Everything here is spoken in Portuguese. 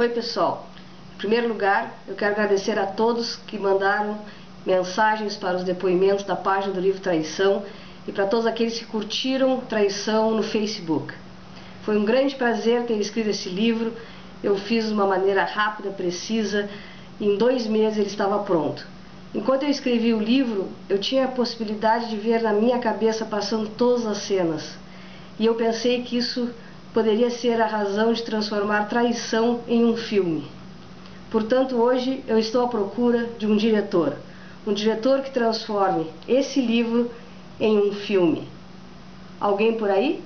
Oi pessoal, em primeiro lugar eu quero agradecer a todos que mandaram mensagens para os depoimentos da página do livro Traição e para todos aqueles que curtiram Traição no Facebook. Foi um grande prazer ter escrito esse livro, eu fiz de uma maneira rápida, precisa, em dois meses ele estava pronto. Enquanto eu escrevi o livro, eu tinha a possibilidade de ver na minha cabeça passando todas as cenas. E eu pensei que isso poderia ser a razão de transformar traição em um filme. Portanto, hoje eu estou à procura de um diretor, um diretor que transforme esse livro em um filme. Alguém por aí?